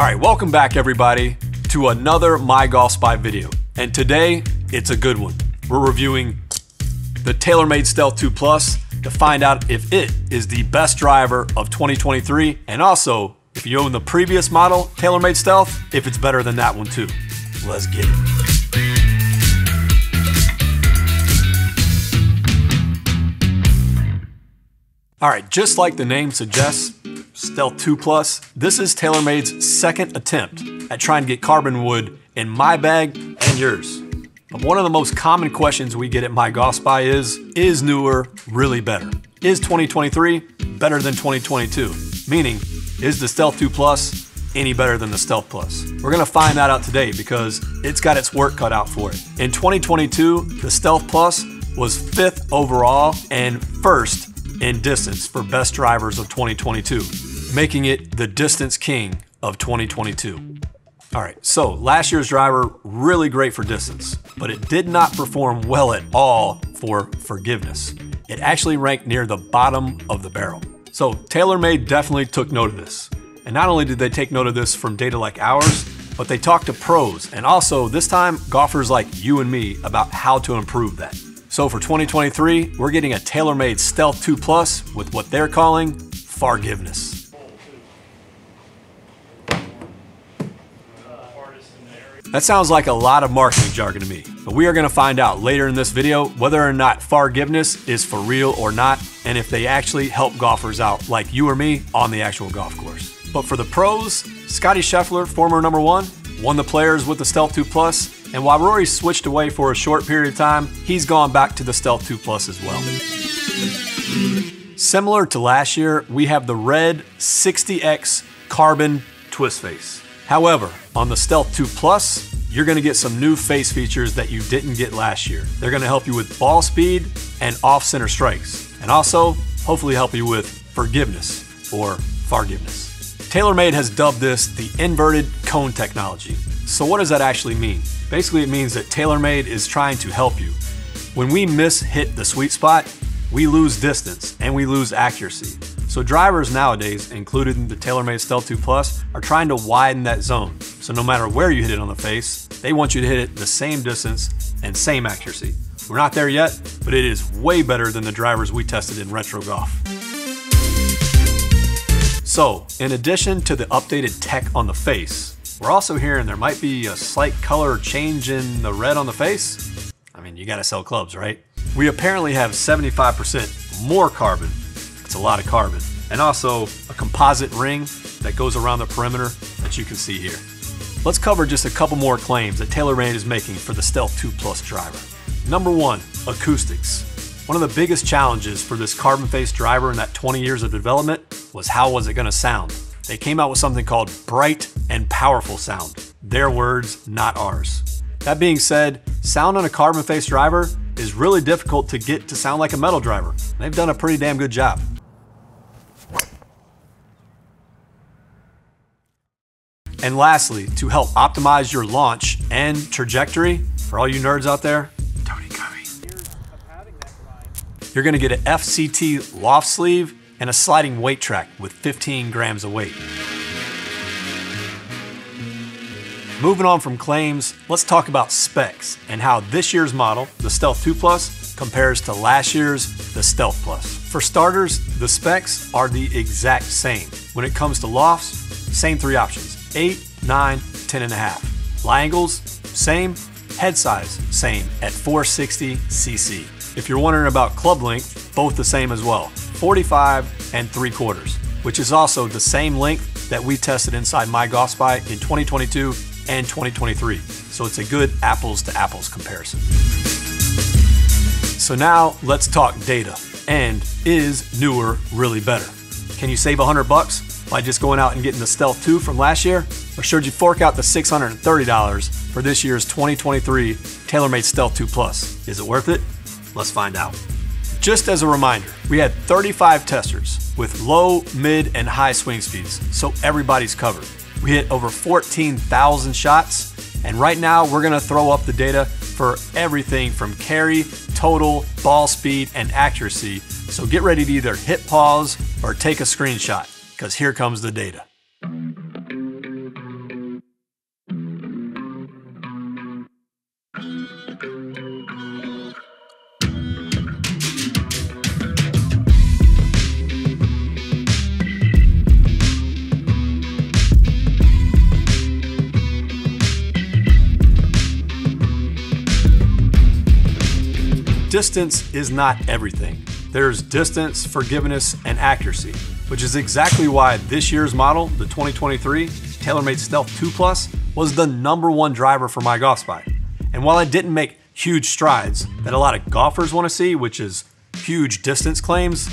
All right, welcome back everybody to another My Golf Spy video. And today, it's a good one. We're reviewing the TaylorMade Stealth 2 Plus to find out if it is the best driver of 2023 and also if you own the previous model TaylorMade Stealth, if it's better than that one too. Let's get it. All right, just like the name suggests, Stealth 2 Plus, this is TaylorMade's second attempt at trying to get carbon wood in my bag and yours. But one of the most common questions we get at My Golf Spy is, is newer really better? Is 2023 better than 2022? Meaning, is the Stealth 2 Plus any better than the Stealth Plus? We're gonna find that out today because it's got its work cut out for it. In 2022, the Stealth Plus was fifth overall and first in distance for best drivers of 2022, making it the distance king of 2022. All right, so last year's driver, really great for distance, but it did not perform well at all for forgiveness. It actually ranked near the bottom of the barrel. So TaylorMade definitely took note of this. And not only did they take note of this from data like ours, but they talked to pros and also this time golfers like you and me about how to improve that. So for 2023, we're getting a TaylorMade Stealth 2 Plus with what they're calling forgiveness. That sounds like a lot of marketing jargon to me, but we are gonna find out later in this video whether or not forgiveness is for real or not, and if they actually help golfers out like you or me on the actual golf course. But for the pros, Scottie Scheffler, former number one, won the players with the Stealth 2 Plus, and while Rory switched away for a short period of time, he's gone back to the Stealth 2 Plus as well. Similar to last year, we have the red 60X carbon twist face. However, on the Stealth 2 Plus, you're gonna get some new face features that you didn't get last year. They're gonna help you with ball speed and off-center strikes, and also hopefully help you with forgiveness or forgiveness. TaylorMade has dubbed this the inverted cone technology. So what does that actually mean? Basically, it means that TaylorMade is trying to help you. When we miss hit the sweet spot, we lose distance and we lose accuracy. So drivers nowadays, including the TaylorMade Stealth 2 Plus, are trying to widen that zone. So no matter where you hit it on the face, they want you to hit it the same distance and same accuracy. We're not there yet, but it is way better than the drivers we tested in retro golf. So, in addition to the updated tech on the face, we're also hearing there might be a slight color change in the red on the face. I mean, you gotta sell clubs, right? We apparently have 75% more carbon. It's a lot of carbon. And also a composite ring that goes around the perimeter that you can see here. Let's cover just a couple more claims that TaylorMade is making for the Stealth 2 Plus driver. Number one, acoustics. One of the biggest challenges for this carbon face driver in that 20 years of development was how was it gonna sound? They came out with something called bright and powerful sound. Their words, not ours. That being said, sound on a carbon face driver is really difficult to get to sound like a metal driver. They've done a pretty damn good job. And lastly, to help optimize your launch and trajectory, for all you nerds out there, you're gonna get an FCT loft sleeve and a sliding weight track with 15 grams of weight. Moving on from claims, let's talk about specs and how this year's model, the Stealth 2 Plus, compares to last year's, the Stealth Plus. For starters, the specs are the exact same. When it comes to lofts, same three options, 8, 9, 10 and a half. Lie angles, same. Head size, same at 460 cc. If you're wondering about club length, both the same as well, 45 and 3 quarters, which is also the same length that we tested inside My Golf Spy in 2022 and 2023. So it's a good apples to apples comparison. So now let's talk data. And is newer really better? Can you save 100 bucks by just going out and getting the Stealth 2 from last year? Or should you fork out the $630 for this year's 2023 TaylorMade Stealth 2 Plus? Is it worth it? Let's find out. Just as a reminder, we had 35 testers with low, mid, and high swing speeds, so everybody's covered. We hit over 14,000 shots, and right now we're gonna throw up the data for everything from carry, total, ball speed, and accuracy. So get ready to either hit pause or take a screenshot, because here comes the data. Distance is not everything. There's distance, forgiveness, and accuracy which is exactly why this year's model, the 2023 TaylorMade Stealth 2 Plus, was the number one driver for my golf spy. And while it didn't make huge strides that a lot of golfers want to see, which is huge distance claims,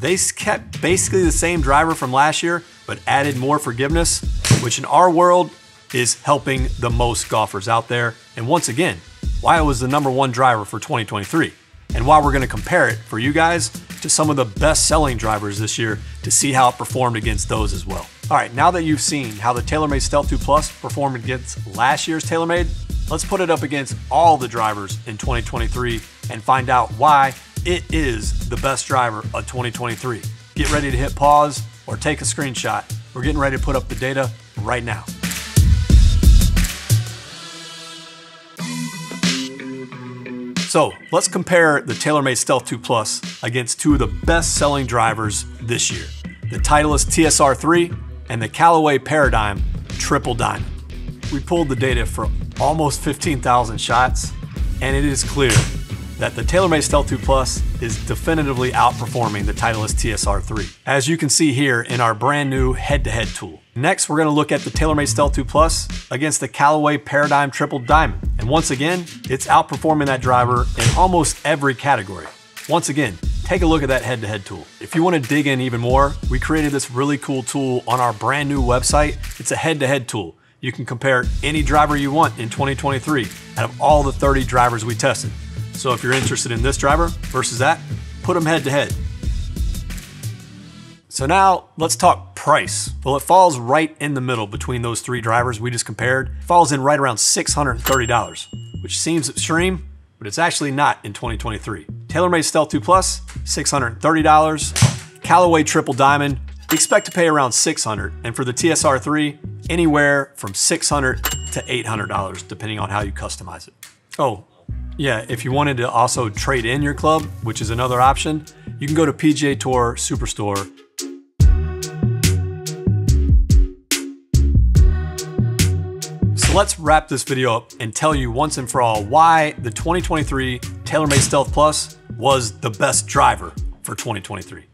they kept basically the same driver from last year, but added more forgiveness, which in our world is helping the most golfers out there. And once again, why it was the number one driver for 2023. And why we're gonna compare it for you guys to some of the best selling drivers this year to see how it performed against those as well. All right, now that you've seen how the TaylorMade Stealth 2 Plus performed against last year's TaylorMade, let's put it up against all the drivers in 2023 and find out why it is the best driver of 2023. Get ready to hit pause or take a screenshot. We're getting ready to put up the data right now. So let's compare the TaylorMade Stealth 2 Plus against two of the best selling drivers this year, the Titleist TSR3 and the Callaway Paradigm Triple Diamond. We pulled the data for almost 15,000 shots, and it is clear that the TaylorMade Stealth 2 Plus is definitively outperforming the Titleist TSR3, as you can see here in our brand new head-to-head -head tool. Next, we're gonna look at the TaylorMade Stealth 2 Plus against the Callaway Paradigm Triple Diamond. And once again, it's outperforming that driver in almost every category. Once again, take a look at that head-to-head -head tool. If you wanna dig in even more, we created this really cool tool on our brand new website. It's a head-to-head -head tool. You can compare any driver you want in 2023 out of all the 30 drivers we tested. So if you're interested in this driver versus that, put them head to head. So now let's talk price. Well, it falls right in the middle between those three drivers we just compared. It falls in right around $630, which seems extreme, but it's actually not in 2023. TaylorMade Stealth 2 Plus, $630. Callaway Triple Diamond, expect to pay around 600 and for the TSR3, anywhere from $600 to $800, depending on how you customize it. Oh, yeah, if you wanted to also trade in your club, which is another option, you can go to PGA Tour Superstore. Let's wrap this video up and tell you once and for all why the 2023 TaylorMade Stealth Plus was the best driver for 2023.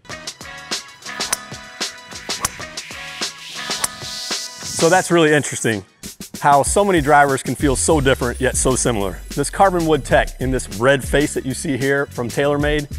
So that's really interesting how so many drivers can feel so different yet so similar. This carbon wood tech in this red face that you see here from TaylorMade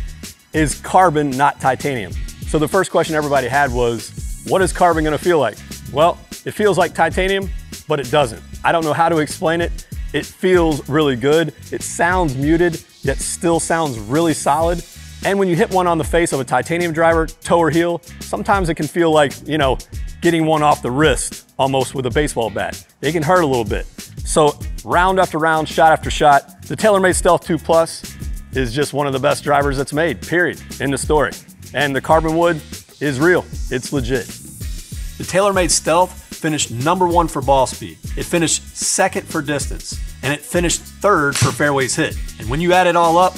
is carbon, not titanium. So the first question everybody had was, what is carbon gonna feel like? Well, it feels like titanium, but it doesn't. I don't know how to explain it. It feels really good. It sounds muted, yet still sounds really solid. And when you hit one on the face of a titanium driver, toe or heel, sometimes it can feel like, you know, getting one off the wrist almost with a baseball bat. It can hurt a little bit. So round after round, shot after shot, the TaylorMade Stealth 2 Plus is just one of the best drivers that's made, period, in the story. And the carbon wood is real, it's legit. The TaylorMade Stealth finished number one for ball speed. It finished second for distance, and it finished third for fairways hit. And when you add it all up,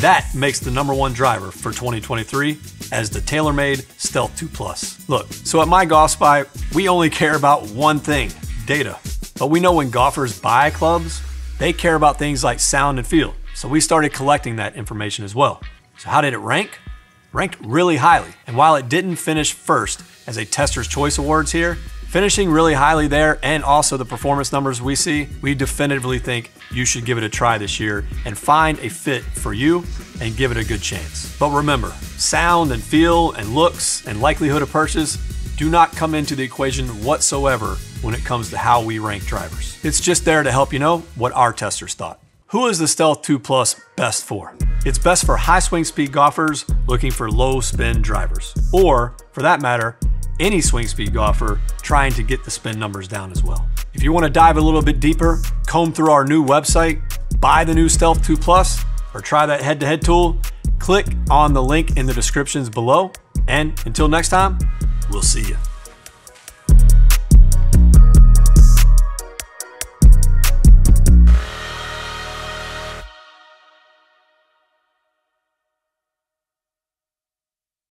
that makes the number one driver for 2023 as the TaylorMade Stealth 2 Plus. Look, so at My Golf Spy, we only care about one thing, data. But we know when golfers buy clubs, they care about things like sound and feel. So we started collecting that information as well. So how did it rank? Ranked really highly. And while it didn't finish first as a Tester's Choice Awards here, finishing really highly there and also the performance numbers we see, we definitively think you should give it a try this year and find a fit for you and give it a good chance. But remember, sound and feel and looks and likelihood of purchase do not come into the equation whatsoever when it comes to how we rank drivers. It's just there to help you know what our testers thought. Who is the Stealth 2 Plus best for? It's best for high swing speed golfers looking for low spin drivers, or for that matter, any swing speed golfer trying to get the spin numbers down as well. If you want to dive a little bit deeper, comb through our new website, buy the new Stealth 2 Plus, or try that head-to-head -head tool, click on the link in the descriptions below. And until next time, we'll see you.